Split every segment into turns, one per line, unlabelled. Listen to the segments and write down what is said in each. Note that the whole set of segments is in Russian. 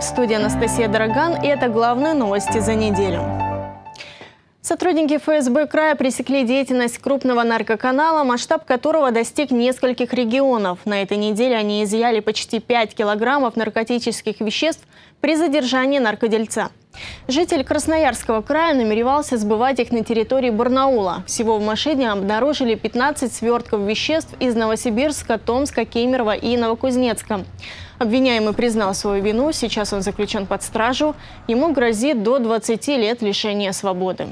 В студии Анастасия Дороган, и это главные новости за неделю. Сотрудники ФСБ края пресекли деятельность крупного наркоканала, масштаб которого достиг нескольких регионов. На этой неделе они изъяли почти 5 килограммов наркотических веществ при задержании наркодельца. Житель Красноярского края намеревался сбывать их на территории Барнаула. Всего в машине обнаружили 15 свертков веществ из Новосибирска, Томска, Кемерово и Новокузнецка. Обвиняемый признал свою вину, сейчас он заключен под стражу. Ему грозит до 20 лет лишения свободы.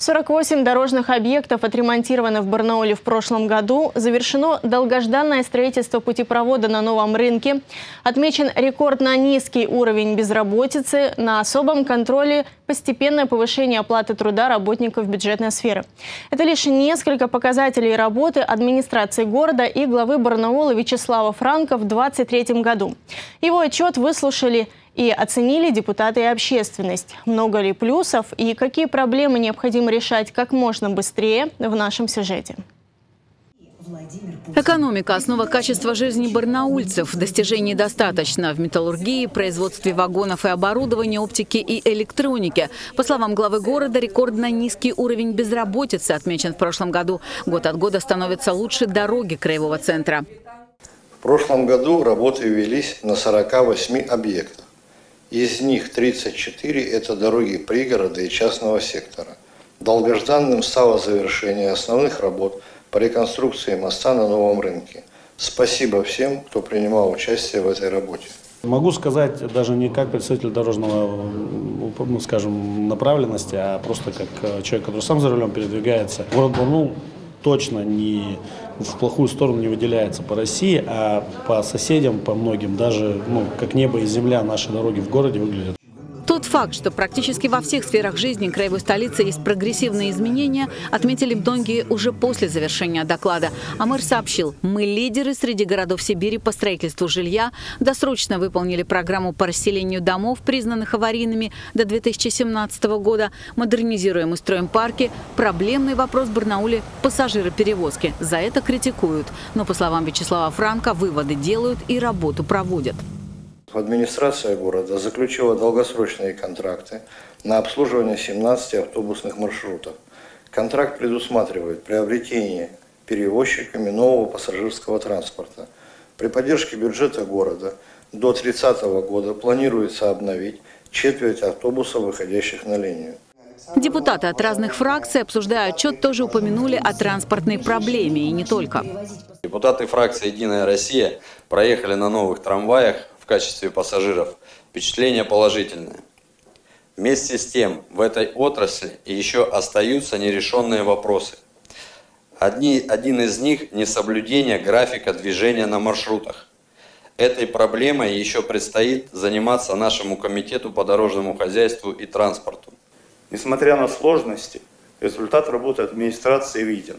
48 дорожных объектов отремонтировано в Барнауле в прошлом году. Завершено долгожданное строительство путепровода на новом рынке. Отмечен рекордно низкий уровень безработицы. На особом контроле постепенное повышение оплаты труда работников бюджетной сферы. Это лишь несколько показателей работы администрации города и главы Барнаула Вячеслава Франка в 2023 году. Его отчет выслушали и оценили депутаты и общественность. Много ли плюсов и какие проблемы необходимо решать как можно быстрее в нашем сюжете.
Экономика – основа качества жизни барнаульцев. Достижений достаточно в металлургии, производстве вагонов и оборудования, оптики и электроники. По словам главы города, рекордно низкий уровень безработицы отмечен в прошлом году. Год от года становятся лучше дороги краевого центра.
В прошлом году работы велись на 48 объектах. Из них 34 – это дороги пригорода и частного сектора. Долгожданным стало завершение основных работ по реконструкции моста на новом рынке. Спасибо всем, кто принимал участие в этой работе.
Могу сказать даже не как представитель дорожного, ну, скажем, направленности, а просто как э, человек, который сам за рулем передвигается. Город Барнаул точно не в плохую сторону не выделяется по России, а по соседям, по многим, даже ну, как небо и земля наши дороги в городе выглядят.
Тот факт, что практически во всех сферах жизни краевой столицы есть прогрессивные изменения, отметили многие уже после завершения доклада. А мэр сообщил, мы лидеры среди городов Сибири по строительству жилья, досрочно выполнили программу по расселению домов, признанных аварийными до 2017 года, модернизируем и строим парки. Проблемный вопрос в Барнауле – пассажироперевозки. За это критикуют. Но, по словам Вячеслава Франка, выводы делают и работу проводят.
Администрация города заключила долгосрочные контракты на обслуживание 17 автобусных маршрутов. Контракт предусматривает приобретение перевозчиками нового пассажирского транспорта. При поддержке бюджета города до 30 года планируется обновить четверть автобусов, выходящих на линию.
Депутаты от разных фракций, обсуждая отчет, тоже упомянули о транспортной проблеме и не только.
Депутаты фракции «Единая Россия» проехали на новых трамваях качестве пассажиров, впечатление положительное. Вместе с тем, в этой отрасли еще остаются нерешенные вопросы. Одни, один из них – несоблюдение графика движения на маршрутах. Этой проблемой еще предстоит заниматься нашему комитету по дорожному хозяйству и транспорту.
Несмотря на сложности, результат работы администрации виден.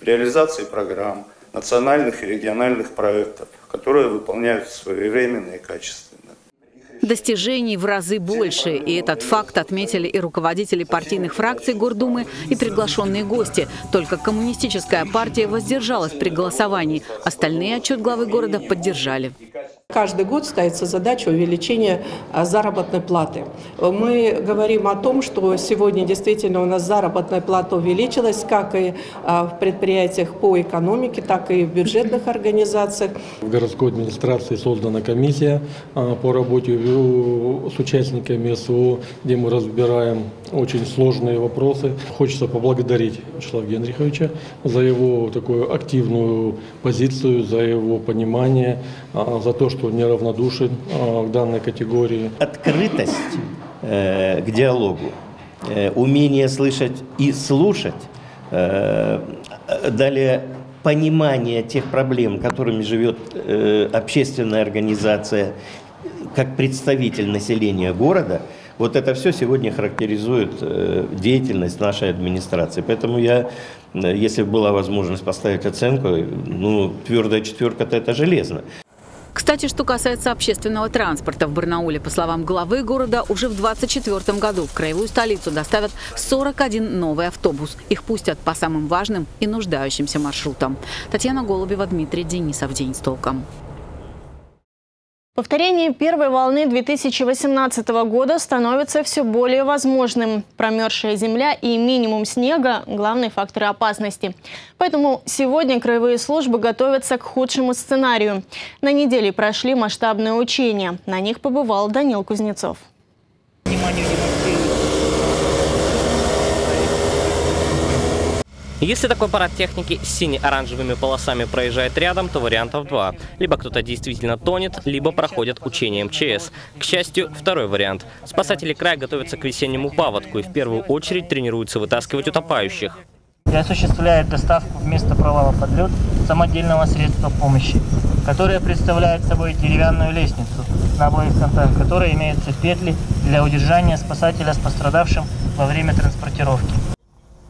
В реализации программ, национальных и региональных проектов, которые выполняются своевременно и качественно.
Достижений в разы больше, и этот факт отметили и руководители партийных фракций Гордумы, и приглашенные гости. Только коммунистическая партия воздержалась при голосовании. Остальные отчет главы города поддержали.
Каждый год ставится задача увеличения а, заработной платы. Мы говорим о том, что сегодня действительно у нас заработная плата увеличилась, как и а, в предприятиях по экономике, так и в бюджетных организациях.
В городской администрации создана комиссия а, по работе с участниками СО, где мы разбираем очень сложные вопросы. Хочется поблагодарить Вячеслава Генриховича за его такую активную позицию, за его понимание, за то, что неравнодушен к данной категории.
Открытость э, к диалогу, э, умение слышать и слушать, э, далее понимание тех проблем, которыми живет общественная организация, как представитель населения города, вот это все сегодня характеризует деятельность нашей администрации. Поэтому я, если была возможность поставить оценку, ну, твердая четверка-то это железно.
Кстати, что касается общественного транспорта в Барнауле, по словам главы города, уже в 2024 году в краевую столицу доставят 41 новый автобус. Их пустят по самым важным и нуждающимся маршрутам. Татьяна Голубева, Дмитрий Денисов. День с толком.
Повторение первой волны 2018 года становится все более возможным. Промерзшая земля и минимум снега – главные факторы опасности. Поэтому сегодня краевые службы готовятся к худшему сценарию. На неделе прошли масштабные учения. На них побывал Данил Кузнецов. Внимание,
Если такой парад техники с сине-оранжевыми полосами проезжает рядом, то вариантов два. Либо кто-то действительно тонет, либо проходят учения МЧС. К счастью, второй вариант. Спасатели края готовятся к весеннему паводку и в первую очередь тренируются вытаскивать утопающих.
И осуществляет доставку вместо провала под лед самодельного средства помощи, которое представляет собой деревянную лестницу, на обоих концах которой имеются петли для удержания спасателя с пострадавшим во время транспортировки.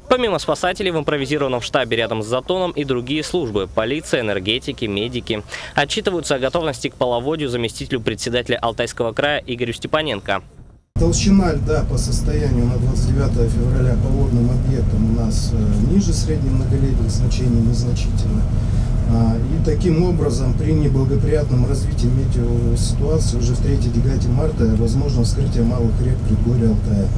Помимо спасателей в импровизированном штабе рядом с Затоном и другие службы – полиция, энергетики, медики. Отчитываются о готовности к половодью заместителю председателя Алтайского края Игорю Степаненко.
Толщина льда по состоянию на 29 февраля по водным объектам у нас э, ниже среднемноголетних значений незначительно. А, и таким образом при неблагоприятном развитии метеоситуации уже в третьей декаде марта возможно вскрытие малых рек предгорья Алтая.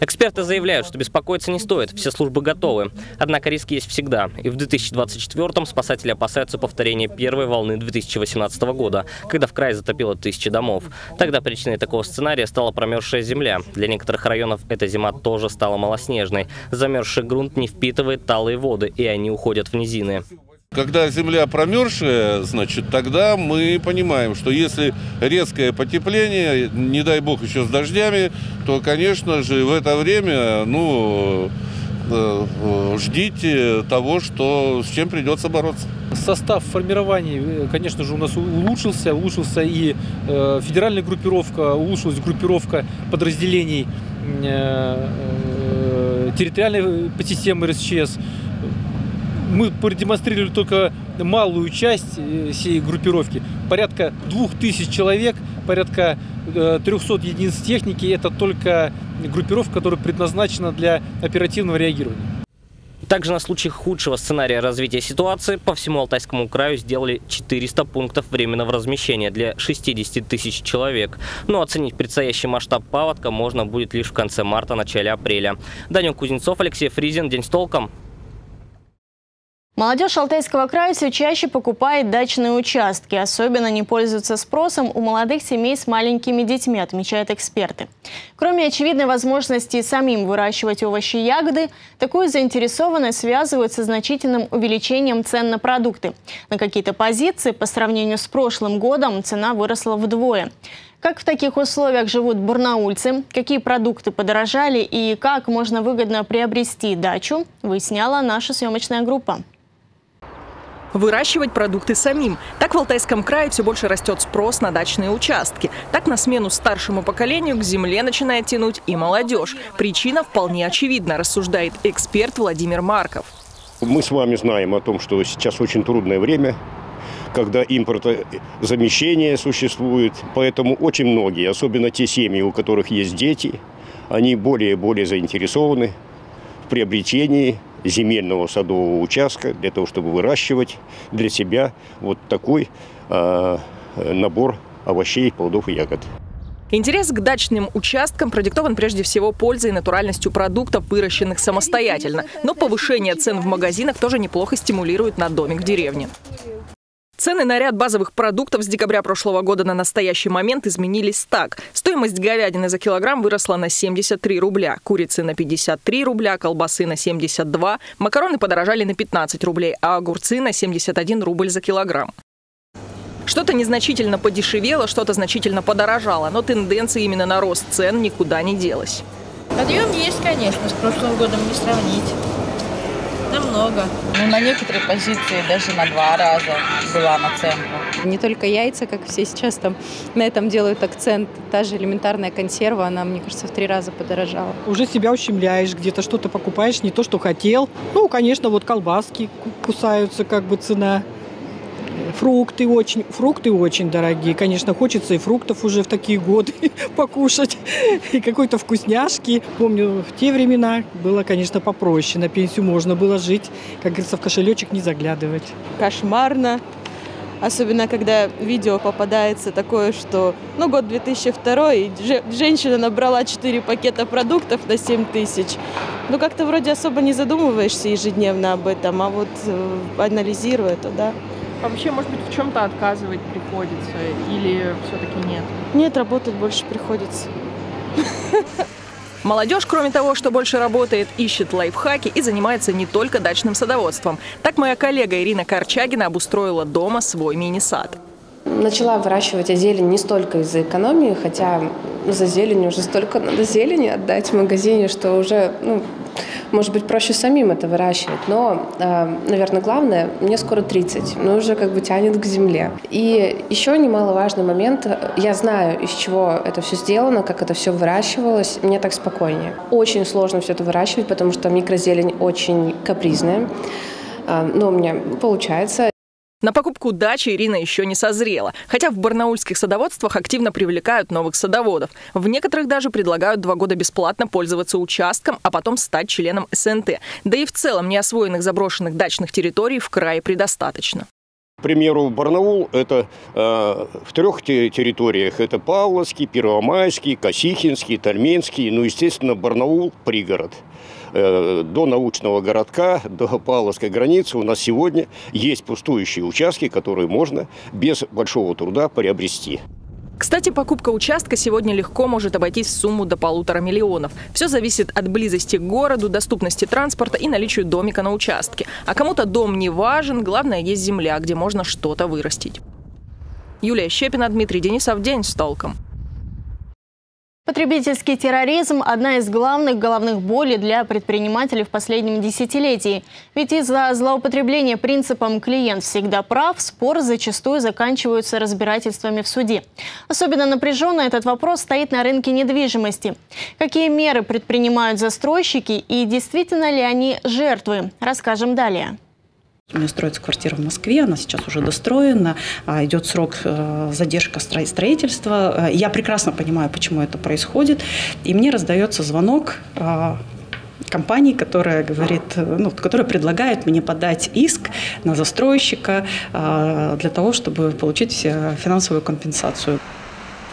Эксперты заявляют, что беспокоиться не стоит, все службы готовы. Однако риски есть всегда. И в 2024-м спасатели опасаются повторения первой волны 2018 года, когда в крае затопило тысячи домов. Тогда причиной такого сценария стала промерзшая земля. Для некоторых районов эта зима тоже стала малоснежной. Замерзший грунт не впитывает талые воды, и они уходят в низины.
Когда земля промерзшая, значит, тогда мы понимаем, что если резкое потепление, не дай бог еще с дождями, то, конечно же, в это время, ну, э, ждите того, что, с чем придется бороться.
Состав формирования, конечно же, у нас улучшился. Улучшился и э, федеральная группировка, улучшилась группировка подразделений э, э, территориальной системы РСЧС мы продемонстрировали только малую часть э, всей группировки. Порядка 2000 человек, порядка 300 э, единиц техники. Это только группировка, которая предназначена для оперативного реагирования.
Также на случай худшего сценария развития ситуации по всему Алтайскому краю сделали 400 пунктов временного размещения для 60 тысяч человек. Но оценить предстоящий масштаб паводка можно будет лишь в конце марта-начале апреля. Данил Кузнецов, Алексей Фризин. День с толком.
Молодежь Алтайского края все чаще покупает дачные участки. Особенно не пользуются спросом у молодых семей с маленькими детьми, отмечают эксперты. Кроме очевидной возможности самим выращивать овощи и ягоды, такую заинтересованность связывают со значительным увеличением цен на продукты. На какие-то позиции по сравнению с прошлым годом цена выросла вдвое. Как в таких условиях живут бурнаульцы, какие продукты подорожали и как можно выгодно приобрести дачу, выясняла наша съемочная группа.
Выращивать продукты самим. Так в Алтайском крае все больше растет спрос на дачные участки. Так на смену старшему поколению к земле начинает тянуть и молодежь. Причина вполне очевидна, рассуждает эксперт Владимир Марков.
Мы с вами знаем о том, что сейчас очень трудное время, когда импортозамещение существует. Поэтому очень многие, особенно те семьи, у которых есть дети, они более и более заинтересованы в приобретении земельного садового участка для того, чтобы выращивать для себя вот такой э, набор овощей, плодов и ягод.
Интерес к дачным участкам продиктован прежде всего пользой и натуральностью продуктов, выращенных самостоятельно. Но повышение цен в магазинах тоже неплохо стимулирует на домик в деревне. Цены на ряд базовых продуктов с декабря прошлого года на настоящий момент изменились так. Стоимость говядины за килограмм выросла на 73 рубля, курицы на 53 рубля, колбасы на 72, макароны подорожали на 15 рублей, а огурцы на 71 рубль за килограмм. Что-то незначительно подешевело, что-то значительно подорожало, но тенденция именно на рост цен никуда не делась.
Подъем есть, конечно, с прошлым годом не сравнить. Намного. Ну, на некоторые позиции даже на два раза была наценка.
Не только яйца, как все сейчас там на этом делают акцент. Та же элементарная консерва, она, мне кажется, в три раза подорожала.
Уже себя ущемляешь, где-то что-то покупаешь, не то, что хотел. Ну, конечно, вот колбаски кусаются, как бы цена. Фрукты очень, фрукты очень дорогие. Конечно, хочется и фруктов уже в такие годы покушать. И какой-то вкусняшки. Помню, в те времена было, конечно, попроще. На пенсию можно было жить, как говорится, в кошелечек не заглядывать.
Кошмарно. особенно когда видео попадается такое, что, ну, год 2002, и женщина набрала 4 пакета продуктов на 7 тысяч. Ну, как-то вроде особо не задумываешься ежедневно об этом, а вот э, анализируя, то да.
А вообще, может быть, в чем-то отказывать приходится или все-таки нет?
Нет, работать больше приходится.
Молодежь, кроме того, что больше работает, ищет лайфхаки и занимается не только дачным садоводством. Так моя коллега Ирина Корчагина обустроила дома свой мини-сад.
Начала выращивать зелень не столько из-за экономии, хотя за зелень уже столько надо зелени отдать в магазине, что уже ну, может быть, проще самим это выращивать. Но, э, наверное, главное, мне скоро 30, но уже как бы тянет к земле. И еще немаловажный момент, я знаю, из чего это все сделано, как это все выращивалось, мне так спокойнее. Очень сложно все это выращивать, потому что микрозелень очень капризная э, но у меня получается.
На покупку дачи Ирина еще не созрела, хотя в барнаульских садоводствах активно привлекают новых садоводов. В некоторых даже предлагают два года бесплатно пользоваться участком, а потом стать членом СНТ. Да и в целом неосвоенных заброшенных дачных территорий в крае предостаточно.
К примеру, Барнаул – это э, в трех территориях. Это Павловский, Первомайский, Косихинский, Тальменский. Ну, естественно, Барнаул – пригород. Э, до научного городка, до Павловской границы у нас сегодня есть пустующие участки, которые можно без большого труда приобрести.
Кстати, покупка участка сегодня легко может обойтись в сумму до полутора миллионов. Все зависит от близости к городу, доступности транспорта и наличию домика на участке. А кому-то дом не важен, главное есть земля, где можно что-то вырастить. Юлия Щепина, Дмитрий Денисов. День с толком.
Потребительский терроризм – одна из главных головных болей для предпринимателей в последнем десятилетии. Ведь из-за злоупотребления принципом «клиент всегда прав» споры зачастую заканчиваются разбирательствами в суде. Особенно напряженно этот вопрос стоит на рынке недвижимости. Какие меры предпринимают застройщики и действительно ли они жертвы, расскажем далее.
У меня строится квартира в Москве, она сейчас уже достроена, а, идет срок э, задержка строительства. Э, я прекрасно понимаю, почему это происходит. И мне раздается звонок а, компании, которая говорит, э, ну, которая предлагает мне подать иск на застройщика для того, чтобы получить финансовую компенсацию.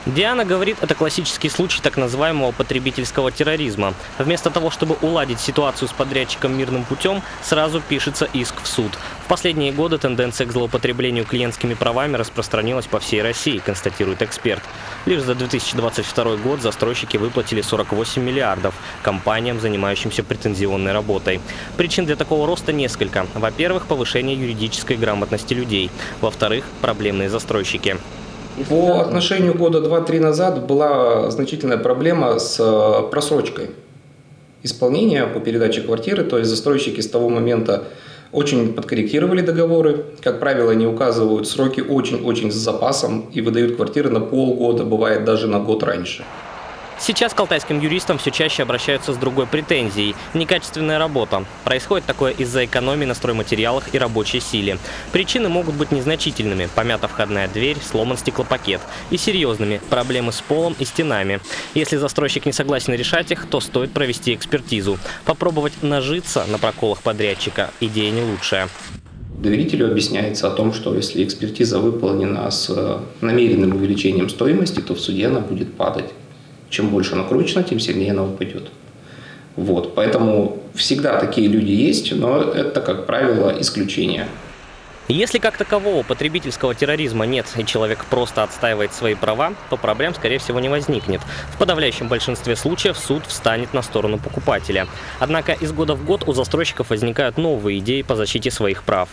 Диана говорит, это классический случай так называемого потребительского терроризма. Вместо того, чтобы уладить ситуацию с подрядчиком мирным путем, сразу пишется иск в суд. В последние годы тенденция к злоупотреблению клиентскими правами распространилась по всей России, констатирует эксперт. Лишь за 2022 год застройщики выплатили 48 миллиардов компаниям, занимающимся претензионной работой. Причин для такого роста несколько. Во-первых, повышение юридической грамотности людей. Во-вторых, проблемные застройщики.
По отношению года 2-3 назад была значительная проблема с э, просрочкой исполнения по передаче квартиры, то есть застройщики с того момента очень подкорректировали договоры. Как правило, они указывают сроки очень-очень с запасом и выдают квартиры на полгода, бывает даже на год раньше.
Сейчас к алтайским юристам все чаще обращаются с другой претензией – некачественная работа. Происходит такое из-за экономии на стройматериалах и рабочей силе. Причины могут быть незначительными – помята входная дверь, сломан стеклопакет. И серьезными – проблемы с полом и стенами. Если застройщик не согласен решать их, то стоит провести экспертизу. Попробовать нажиться на проколах подрядчика – идея не лучшая.
Доверителю объясняется о том, что если экспертиза выполнена с э, намеренным увеличением стоимости, то в суде она будет падать. Чем больше накручено, тем сильнее она упадет. Вот, поэтому всегда такие люди есть, но это, как правило, исключение.
Если как такового потребительского терроризма нет и человек просто отстаивает свои права, то проблем, скорее всего, не возникнет. В подавляющем большинстве случаев суд встанет на сторону покупателя. Однако из года в год у застройщиков возникают новые идеи по защите своих прав.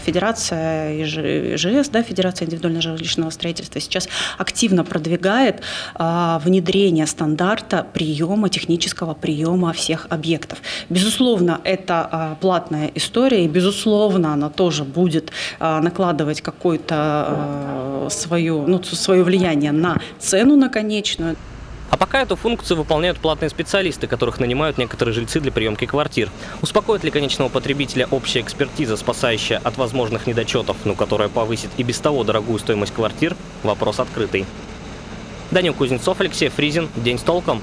Федерация ИЖС, да, Федерация индивидуального жилищного строительства сейчас активно продвигает а, внедрение стандарта приема, технического приема всех объектов. Безусловно, это а, платная история, и, безусловно, она тоже будет а, накладывать какое-то свое, ну, свое влияние на цену на конечную.
А пока эту функцию выполняют платные специалисты, которых нанимают некоторые жильцы для приемки квартир. Успокоит ли конечного потребителя общая экспертиза, спасающая от возможных недочетов, но которая повысит и без того дорогую стоимость квартир? Вопрос открытый. Данил Кузнецов, Алексей Фризин. День с толком.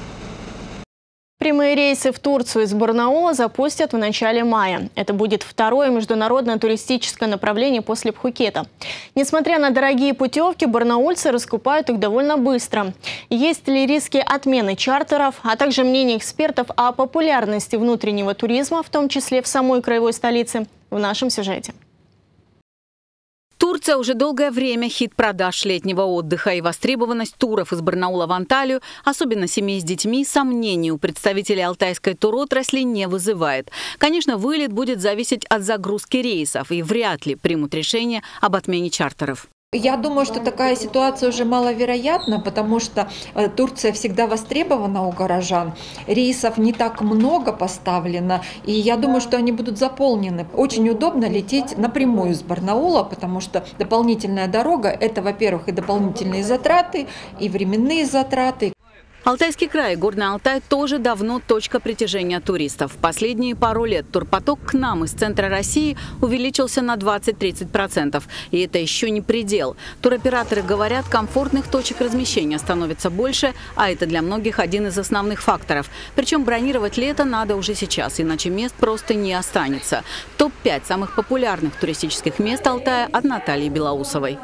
Прямые рейсы в Турцию из Барнаула запустят в начале мая. Это будет второе международное туристическое направление после Пхукета. Несмотря на дорогие путевки, барнаульцы раскупают их довольно быстро. Есть ли риски отмены чартеров, а также мнение экспертов о популярности внутреннего туризма, в том числе в самой краевой столице, в нашем сюжете.
Турция уже долгое время хит продаж летнего отдыха и востребованность туров из Барнаула в Анталию, особенно семей с детьми, сомнений у представителей алтайской туротрасли не вызывает. Конечно, вылет будет зависеть от загрузки рейсов и вряд ли примут решение об отмене чартеров.
Я думаю, что такая ситуация уже маловероятна, потому что э, Турция всегда востребована у горожан. Рейсов не так много поставлено, и я думаю, что они будут заполнены. Очень удобно лететь напрямую из Барнаула, потому что дополнительная дорога – это, во-первых, и дополнительные затраты, и временные затраты.
Алтайский край Горный Алтай тоже давно точка притяжения туристов. Последние пару лет турпоток к нам из центра России увеличился на 20-30%. И это еще не предел. Туроператоры говорят, комфортных точек размещения становится больше, а это для многих один из основных факторов. Причем бронировать лето надо уже сейчас, иначе мест просто не останется. Топ-5 самых популярных туристических мест Алтая от Натальи Белоусовой.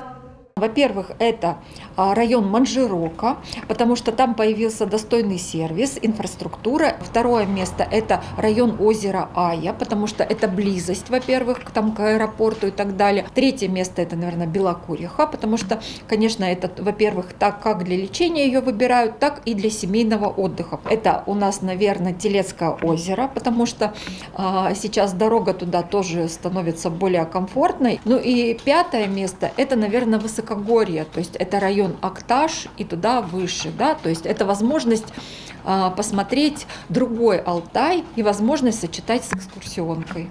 Во-первых, это а, район Манжирока, потому что там появился достойный сервис, инфраструктура. Второе место – это район озера Ая, потому что это близость, во-первых, к, там, к аэропорту и так далее. Третье место – это, наверное, Белокуриха, потому что, конечно, это, во-первых, так как для лечения ее выбирают, так и для семейного отдыха. Это у нас, наверное, Телецкое озеро, потому что а, сейчас дорога туда тоже становится более комфортной. Ну и пятое место – это, наверное, высоко высокогорье, то есть это район Акташ и туда выше, да, то есть это возможность а, посмотреть другой Алтай и возможность сочетать с экскурсионкой.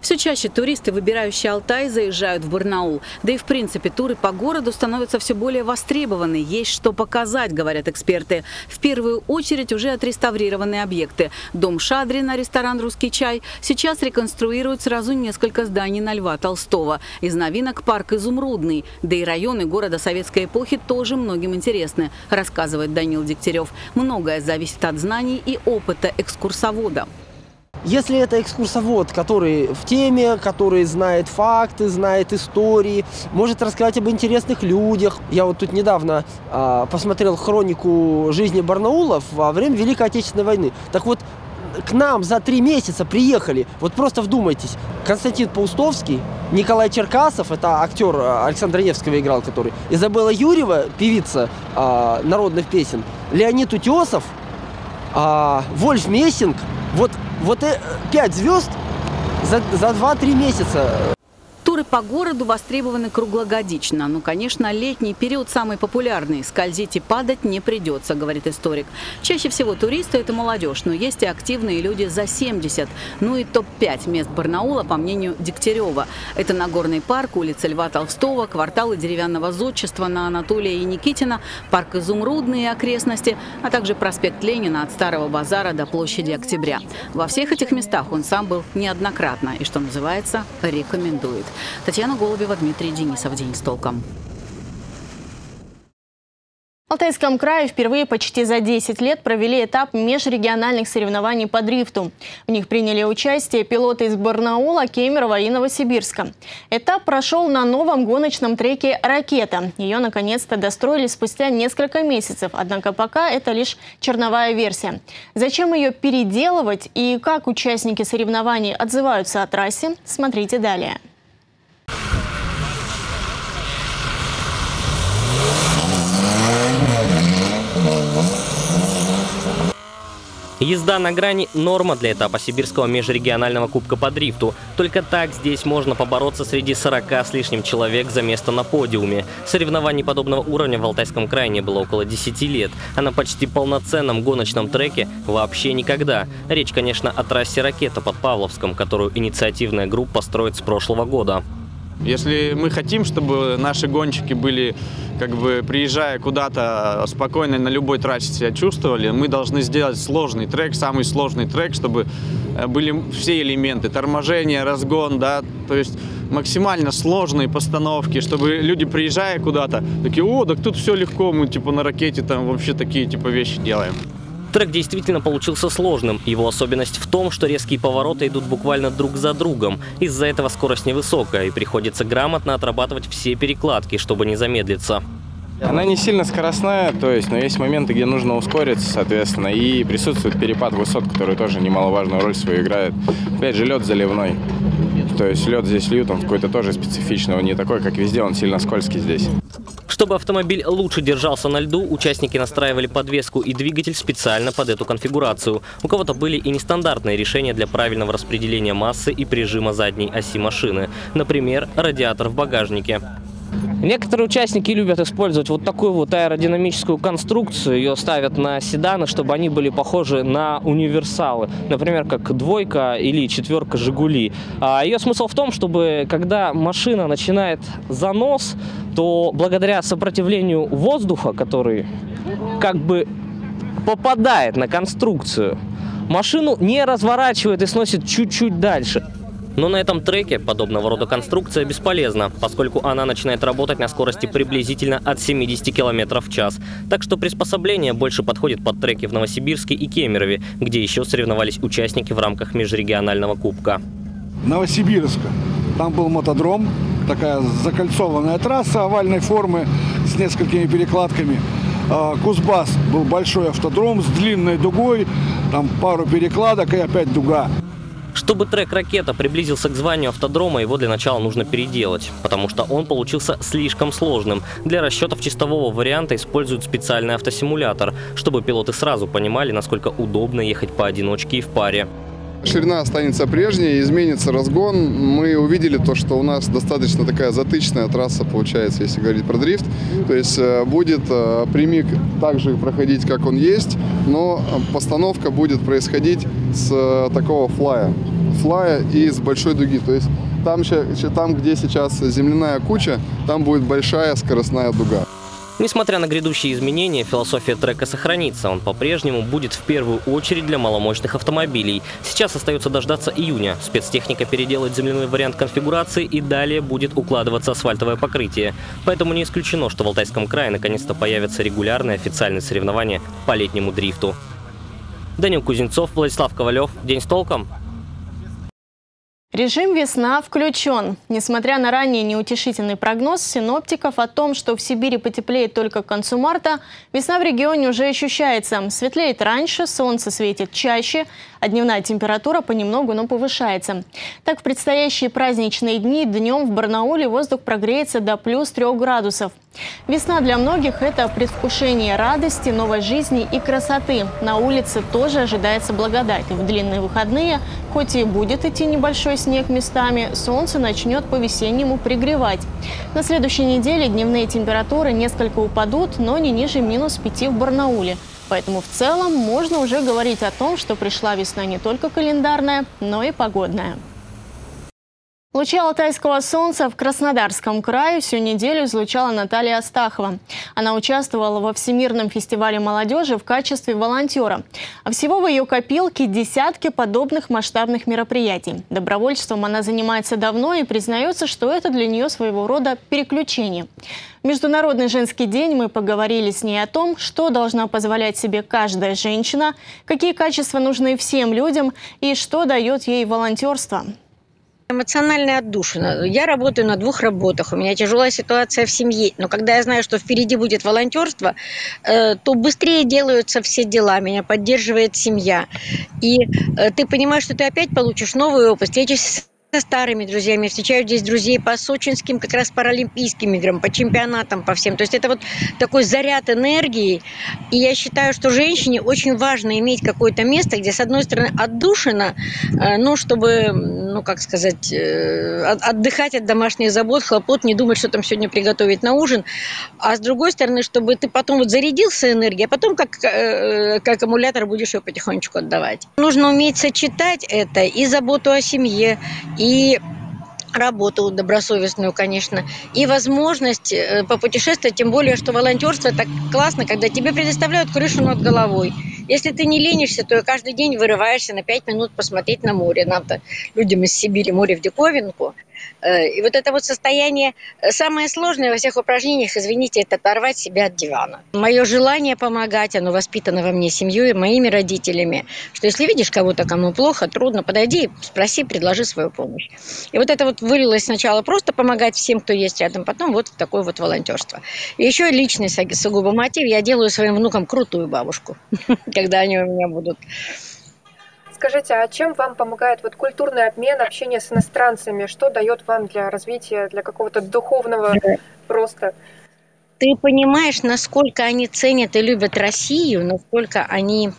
Все чаще туристы, выбирающие Алтай, заезжают в Барнаул. Да и в принципе туры по городу становятся все более востребованы. Есть что показать, говорят эксперты. В первую очередь уже отреставрированные объекты. Дом Шадрина, ресторан «Русский чай». Сейчас реконструируют сразу несколько зданий на Льва Толстого. Из новинок парк «Изумрудный». Да и районы города советской эпохи тоже многим интересны, рассказывает Данил Дегтярев. Многое зависит от знаний и опыта экскурсовода.
Если это экскурсовод, который в теме, который знает факты, знает истории, может рассказать об интересных людях. Я вот тут недавно а, посмотрел хронику жизни Барнаулов во время Великой Отечественной войны. Так вот, к нам за три месяца приехали, вот просто вдумайтесь, Константин Паустовский, Николай Черкасов, это актер а, Александра Невского играл, который, Изабелла Юрьева, певица а, народных песен, Леонид Утесов, а, Вольф Мессинг, вот вот э, пять звезд за, за 2-3 месяца.
Туры по городу востребованы круглогодично. Ну, конечно, летний период самый популярный. Скользить и падать не придется, говорит историк. Чаще всего туристы – это молодежь, но есть и активные люди за 70. Ну и топ-5 мест Барнаула, по мнению Дегтярева. Это Нагорный парк, улица Льва Толстого, кварталы деревянного зодчества на Анатолия и Никитина, парк Изумрудные окрестности, а также проспект Ленина от Старого базара до площади Октября. Во всех этих местах он сам был неоднократно и, что называется, рекомендует. Татьяна Голубева, Дмитрий Денисов. День с толком.
В Алтайском крае впервые почти за 10 лет провели этап межрегиональных соревнований по дрифту. В них приняли участие пилоты из Барнаула, Кемерово и Новосибирска. Этап прошел на новом гоночном треке «Ракета». Ее наконец-то достроили спустя несколько месяцев, однако пока это лишь черновая версия. Зачем ее переделывать и как участники соревнований отзываются о трассе, смотрите далее.
Езда на грани – норма для этапа Сибирского межрегионального кубка по дрифту. Только так здесь можно побороться среди 40 с лишним человек за место на подиуме. Соревнований подобного уровня в Алтайском крае не было около 10 лет, а на почти полноценном гоночном треке вообще никогда. Речь, конечно, о трассе «Ракета» под Павловском, которую инициативная группа строит с прошлого года.
Если мы хотим, чтобы наши гонщики были, как бы приезжая куда-то спокойно на любой трассе себя чувствовали, мы должны сделать сложный трек, самый сложный трек, чтобы э, были все элементы, торможение, разгон, да, то есть максимально сложные постановки, чтобы люди, приезжая куда-то, такие, о, так тут все легко, мы типа на ракете там вообще такие типа вещи делаем.
Трек действительно получился сложным. Его особенность в том, что резкие повороты идут буквально друг за другом. Из-за этого скорость невысокая, и приходится грамотно отрабатывать все перекладки, чтобы не замедлиться.
Она не сильно скоростная, то есть, но есть моменты, где нужно ускориться, соответственно, и присутствует перепад высот, который тоже немаловажную роль свою играет. Опять же, лед заливной. То есть лед здесь льют, он какой-то тоже специфичный, он не такой, как везде, он сильно скользкий здесь.
Чтобы автомобиль лучше держался на льду, участники настраивали подвеску и двигатель специально под эту конфигурацию. У кого-то были и нестандартные решения для правильного распределения массы и прижима задней оси машины. Например, радиатор в багажнике.
Некоторые участники любят использовать вот такую вот аэродинамическую конструкцию. Ее ставят на седаны, чтобы они были похожи на универсалы. Например, как двойка или четверка «Жигули». А ее смысл в том, чтобы когда машина начинает занос, то благодаря сопротивлению воздуха, который как бы попадает на конструкцию, машину не разворачивает и сносит чуть-чуть дальше.
Но на этом треке подобного рода конструкция бесполезна, поскольку она начинает работать на скорости приблизительно от 70 км в час. Так что приспособление больше подходит под треки в Новосибирске и Кемерове, где еще соревновались участники в рамках межрегионального кубка.
Новосибирска. Там был мотодром, такая закольцованная трасса овальной формы с несколькими перекладками. А, Кузбасс был большой автодром с длинной дугой, там пару перекладок и опять дуга.
Чтобы трек «Ракета» приблизился к званию автодрома, его для начала нужно переделать, потому что он получился слишком сложным. Для расчетов чистового варианта используют специальный автосимулятор, чтобы пилоты сразу понимали, насколько удобно ехать поодиночке и в паре.
Ширина останется прежней, изменится разгон. Мы увидели то, что у нас достаточно такая затычная трасса получается, если говорить про дрифт. То есть э, будет э, прямик так же проходить, как он есть, но постановка будет происходить с э, такого флая. Флая и с большой дуги. То есть там, там, где сейчас земляная куча, там будет большая скоростная дуга.
Несмотря на грядущие изменения, философия трека сохранится. Он по-прежнему будет в первую очередь для маломощных автомобилей. Сейчас остается дождаться июня. Спецтехника переделает земляной вариант конфигурации и далее будет укладываться асфальтовое покрытие. Поэтому не исключено, что в Алтайском крае наконец-то появятся регулярные официальные соревнования по летнему дрифту. Данил Кузнецов, Владислав Ковалев. День с толком.
Режим «Весна» включен. Несмотря на ранее неутешительный прогноз синоптиков о том, что в Сибири потеплеет только к концу марта, весна в регионе уже ощущается. Светлеет раньше, солнце светит чаще, а дневная температура понемногу, но повышается. Так, в предстоящие праздничные дни днем в Барнауле воздух прогреется до плюс 3 градусов. Весна для многих – это предвкушение радости, новой жизни и красоты. На улице тоже ожидается благодать. В длинные выходные, хоть и будет идти небольшой снег местами, солнце начнет по-весеннему пригревать. На следующей неделе дневные температуры несколько упадут, но не ниже минус 5 в Барнауле. Поэтому в целом можно уже говорить о том, что пришла весна не только календарная, но и погодная. Лучи алтайского солнца в Краснодарском крае всю неделю излучала Наталья Астахова. Она участвовала во Всемирном фестивале молодежи в качестве волонтера. А всего в ее копилке десятки подобных масштабных мероприятий. Добровольством она занимается давно и признается, что это для нее своего рода переключение. В Международный женский день мы поговорили с ней о том, что должна позволять себе каждая женщина, какие качества нужны всем людям и что дает ей волонтерство.
Эмоциональная отдушина. Я работаю на двух работах, у меня тяжелая ситуация в семье, но когда я знаю, что впереди будет волонтерство, э, то быстрее делаются все дела, меня поддерживает семья. И э, ты понимаешь, что ты опять получишь новый опыт, встретишься со старыми друзьями, встречаю здесь друзей по сочинским, как раз паралимпийским играм, по чемпионатам, по всем. То есть это вот такой заряд энергии. И я считаю, что женщине очень важно иметь какое-то место, где, с одной стороны, отдушина, ну, чтобы, ну, как сказать, э, отдыхать от домашних забот, хлопот, не думать, что там сегодня приготовить на ужин. А с другой стороны, чтобы ты потом вот зарядился энергией, а потом как, э, как аккумулятор будешь ее потихонечку отдавать. Нужно уметь сочетать это и заботу о семье, и работу добросовестную, конечно, и возможность э, попутешествовать, тем более, что волонтерство так классно, когда тебе предоставляют крышу над головой. Если ты не ленишься, то каждый день вырываешься на пять минут посмотреть на море. Нам-то, людям из Сибири, море в диковинку – и вот это вот состояние, э, самое сложное во всех упражнениях, извините, это оторвать себя от дивана. Мое желание помогать, оно воспитано во мне семьей, моими родителями, что если видишь кого-то, кому плохо, трудно, подойди, спроси, предложи свою помощь. И вот это вот вылилось сначала просто помогать всем, кто есть рядом, потом вот такое вот волонтерство. И еще личный сугубо мотив, я делаю своим внукам крутую бабушку, когда они у меня будут.
Скажите, а чем вам помогает вот культурный обмен, общение с иностранцами? Что дает вам для развития, для какого-то духовного просто?
Ты понимаешь, насколько они ценят и любят Россию, насколько они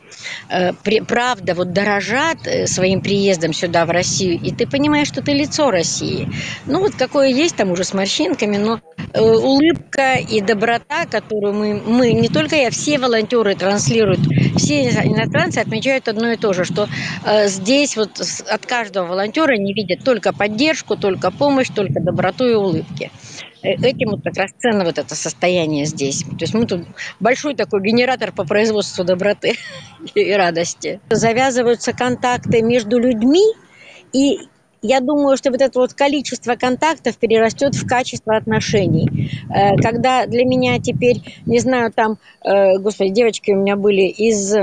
э, правда вот дорожат э, своим приездом сюда в Россию, и ты понимаешь, что ты лицо России. Ну вот какое есть там уже с морщинками, но э, улыбка и доброта, которую мы, мы, не только я, все волонтеры транслируют, все иностранцы отмечают одно и то же, что э, здесь вот от каждого волонтера не видят только поддержку, только помощь, только доброту и улыбки. Э, этим вот как раз ценно вот это состояние здесь. То есть мы тут большой такой генератор по производству доброты и радости. Завязываются контакты между людьми, и я думаю, что вот это вот количество контактов перерастет в качество отношений. Э, когда для меня теперь, не знаю, там, э, господи, девочки у меня были из,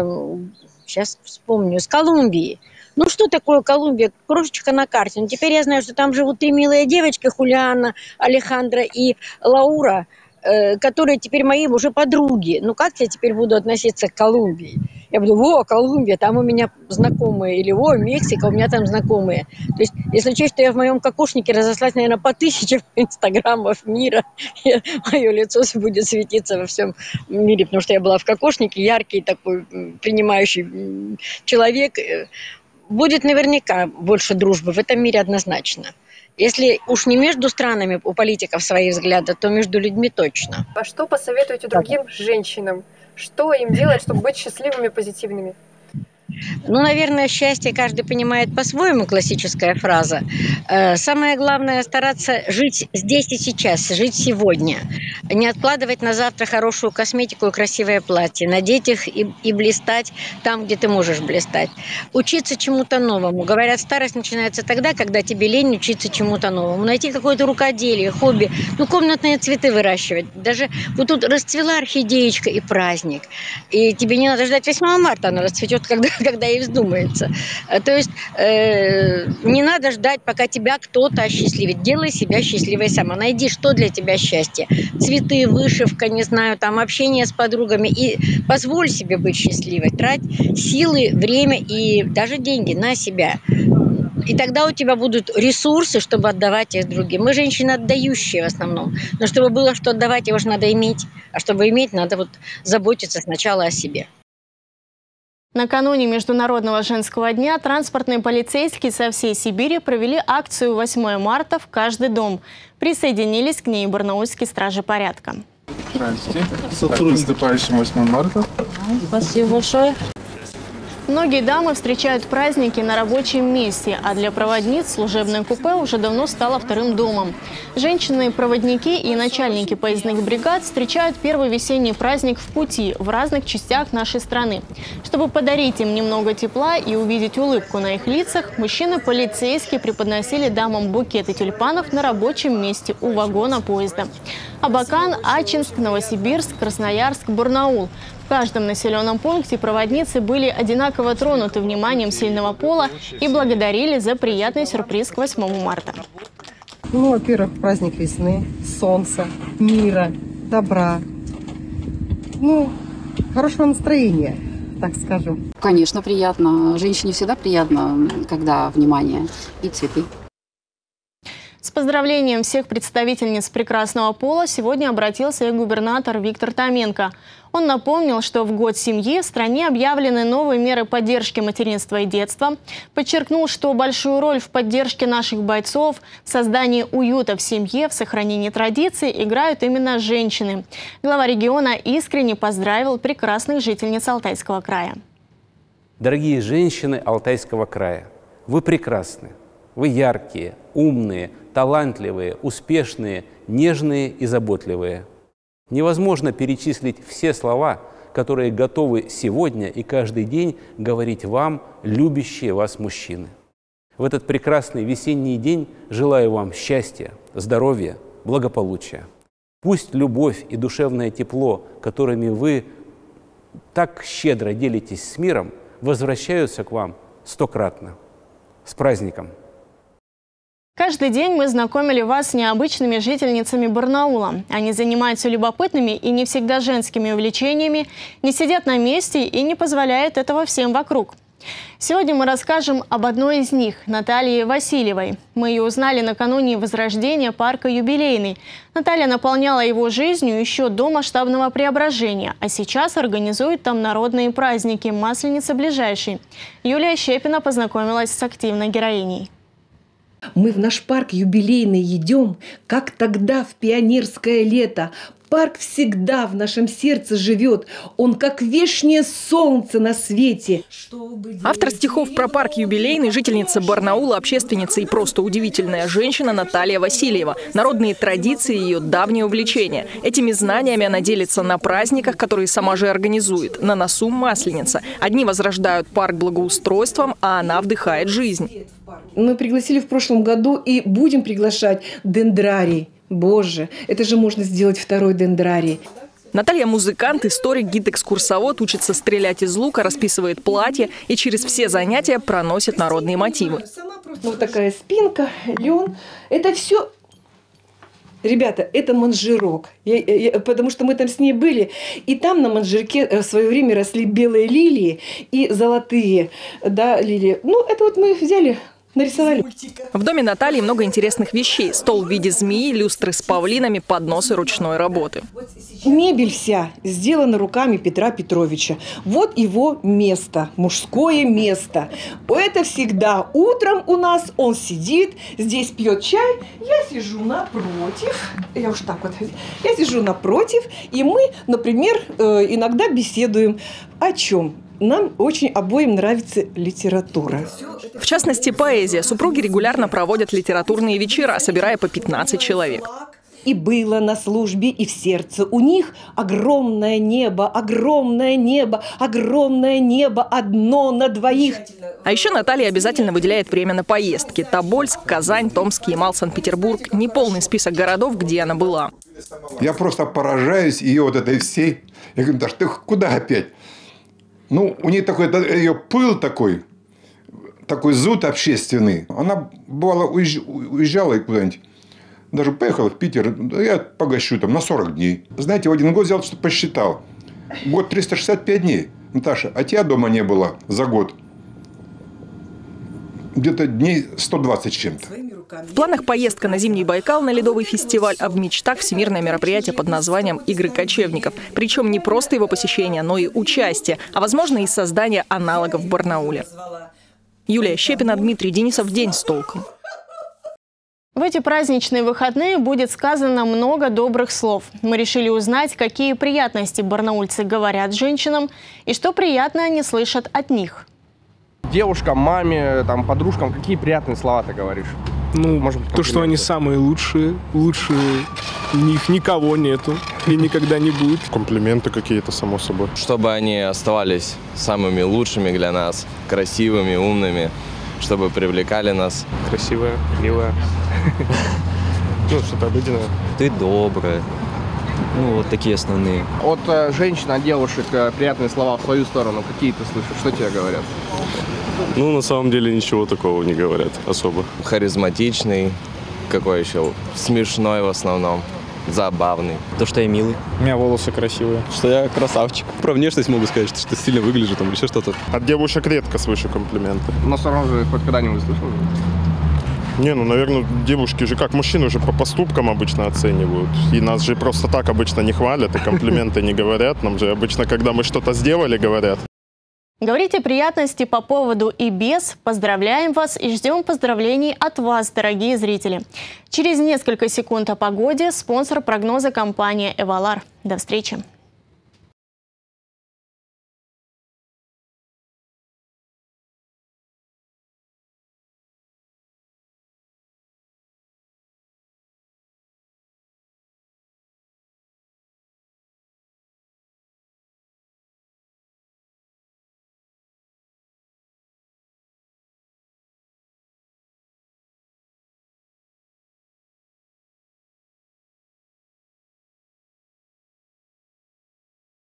сейчас вспомню, из Колумбии. Ну, что такое Колумбия? Крошечка на карте. Ну, теперь я знаю, что там живут три милые девочки, Хулиана, Алехандра и Лаура, э, которые теперь мои уже подруги. Ну, как я теперь буду относиться к Колумбии? Я буду, о, Колумбия, там у меня знакомые. Или, о, Мексика, у меня там знакомые. То есть, если учесть, что я в моем кокошнике разослать, наверное, по тысяче инстаграмов мира, мое лицо будет светиться во всем мире, потому что я была в кокошнике, яркий такой принимающий человек, будет наверняка больше дружбы в этом мире однозначно. Если уж не между странами у политиков свои взгляды, то между людьми точно.
А что посоветуете другим женщинам? Что им делать, чтобы быть счастливыми, позитивными?
Ну, наверное, счастье каждый понимает по-своему, классическая фраза. Э, самое главное – стараться жить здесь и сейчас, жить сегодня. Не откладывать на завтра хорошую косметику и красивое платье, надеть их и, и блистать там, где ты можешь блистать. Учиться чему-то новому. Говорят, старость начинается тогда, когда тебе лень учиться чему-то новому. Найти какое-то рукоделие, хобби, ну, комнатные цветы выращивать. Даже вот тут расцвела орхидеечка и праздник. И тебе не надо ждать 8 марта, она расцветет, когда когда ей вздумается. Э, то есть э, не надо ждать, пока тебя кто-то осчастливит. Делай себя счастливой сама. Найди, что для тебя счастье. Цветы, вышивка, не знаю, там общение с подругами. И позволь себе быть счастливой. Трать силы, время и даже деньги на себя. И тогда у тебя будут ресурсы, чтобы отдавать их другим. Мы женщины отдающие в основном. Но чтобы было что отдавать, его же надо иметь. А чтобы иметь, надо вот заботиться сначала о себе.
Накануне Международного женского дня транспортные полицейские со всей Сибири провели акцию 8 марта в каждый дом. Присоединились к ней барнаульские стражи порядка.
Здравствуйте. С наступающим 8 марта.
Спасибо большое. Многие дамы встречают праздники на рабочем месте, а для проводниц служебное купе уже давно стало вторым домом. Женщины-проводники и начальники поездных бригад встречают первый весенний праздник в пути в разных частях нашей страны. Чтобы подарить им немного тепла и увидеть улыбку на их лицах, мужчины-полицейские преподносили дамам букеты тюльпанов на рабочем месте у вагона поезда. Абакан, Ачинск, Новосибирск, Красноярск, Барнаул – в каждом населенном пункте проводницы были одинаково тронуты вниманием сильного пола и благодарили за приятный сюрприз к 8 марта.
Ну, во-первых, праздник весны, солнца, мира, добра. Ну, хорошего настроения, так скажу.
Конечно, приятно. Женщине всегда приятно, когда внимание и цветы.
С поздравлением всех представительниц прекрасного пола сегодня обратился и губернатор Виктор Томенко. Он напомнил, что в год семьи в стране объявлены новые меры поддержки материнства и детства. Подчеркнул, что большую роль в поддержке наших бойцов, в создании уюта в семье, в сохранении традиций играют именно женщины. Глава региона искренне поздравил прекрасных жительниц Алтайского края.
Дорогие женщины Алтайского края, вы прекрасны. Вы яркие, умные, талантливые, успешные, нежные и заботливые – Невозможно перечислить все слова, которые готовы сегодня и каждый день говорить вам, любящие вас мужчины. В этот прекрасный весенний день желаю вам счастья, здоровья, благополучия. Пусть любовь и душевное тепло, которыми вы так щедро делитесь с миром, возвращаются к вам стократно. С праздником!
Каждый день мы знакомили вас с необычными жительницами Барнаула. Они занимаются любопытными и не всегда женскими увлечениями, не сидят на месте и не позволяют этого всем вокруг. Сегодня мы расскажем об одной из них, Наталье Васильевой. Мы ее узнали накануне возрождения парка «Юбилейный». Наталья наполняла его жизнью еще до масштабного преображения, а сейчас организует там народные праздники «Масленица ближайший». Юлия Щепина познакомилась с активной героиней.
Мы в наш парк юбилейный идем, как тогда в пионерское лето. Парк всегда в нашем сердце живет. Он как вешнее солнце на свете.
Автор стихов про парк юбилейный, жительница Барнаула, общественница и просто удивительная женщина Наталья Васильева. Народные традиции – ее давнее увлечение. Этими знаниями она делится на праздниках, которые сама же организует. На носу Масленица. Одни возрождают парк благоустройством, а она вдыхает жизнь.
Мы пригласили в прошлом году и будем приглашать дендрарий. Боже, это же можно сделать второй дендрарий.
Наталья – музыкант, историк, гид-экскурсовод, учится стрелять из лука, расписывает платье и через все занятия проносит народные мотивы.
Вот такая спинка, лен. Это все Ребята, это манжирок, я, я, потому что мы там с ней были, и там на манжирке э, в свое время росли белые лилии и золотые, да, лилии. Ну, это вот мы взяли, нарисовали.
В доме Натальи много интересных вещей. Стол в виде змеи, люстры с павлинами, подносы ручной работы.
Мебель вся сделана руками Петра Петровича. Вот его место, мужское место. Это всегда утром у нас он сидит, здесь пьет чай, я сижу напротив, я уж так вот, я сижу напротив, и мы, например, э, иногда беседуем о чем? Нам очень обоим нравится литература.
В частности, поэзия. Супруги регулярно проводят литературные вечера, собирая по 15 человек.
И было на службе, и в сердце у них огромное небо, огромное небо, огромное небо, одно на двоих.
А еще Наталья обязательно выделяет время на поездки. Тобольск, Казань, Томский, Ямал, Санкт-Петербург. Неполный список городов, где она была.
Я просто поражаюсь ее вот этой всей. Я говорю, Даш, ты куда опять? Ну, у нее такой ее пыл такой, такой зуд общественный. Она бывало уезжала куда-нибудь, даже поехала в Питер, я погощу там на 40 дней. Знаете, в один год взял, что посчитал. Год 365 дней. Наташа, а тебя дома не было за год? Где-то дней 120 чем-то.
В планах поездка на зимний Байкал на ледовый фестиваль, а в мечтах всемирное мероприятие под названием «Игры кочевников». Причем не просто его посещение, но и участие, а возможно и создание аналогов в Барнауле. Юлия Щепина, Дмитрий Денисов. День с толком.
В эти праздничные выходные будет сказано много добрых слов. Мы решили узнать, какие приятности барнаульцы говорят женщинам и что приятно они слышат от них.
Девушкам, маме, там, подружкам, какие приятные слова ты говоришь?
Ну, Может быть, то, что они самые лучшие, лучшие, них никого нету и никогда не будет.
Комплименты какие-то, само собой.
Чтобы они оставались самыми лучшими для нас, красивыми, умными, чтобы привлекали нас.
Красивая, милая. Ну, что-то обыденное.
Ты добрая. Ну, вот такие основные.
От э, женщин, от девушек э, приятные слова в свою сторону. Какие ты слышишь? Что тебе говорят?
Ну, на самом деле ничего такого не говорят особо.
Харизматичный, какой еще? Смешной в основном. Забавный.
То, что я милый.
У меня волосы красивые.
Что я красавчик. Про внешность могу сказать, что, что стильно выгляжу там или еще что-то. От девушек редко слышу комплименты.
Но все равно же хоть когда-нибудь слышал?
Не, ну, наверное, девушки же как мужчины же по поступкам обычно оценивают. И нас же просто так обычно не хвалят и комплименты не говорят. Нам же обычно, когда мы что-то сделали, говорят.
Говорите приятности по поводу и без. Поздравляем вас и ждем поздравлений от вас, дорогие зрители. Через несколько секунд о погоде спонсор прогноза компания «Эвалар». До встречи.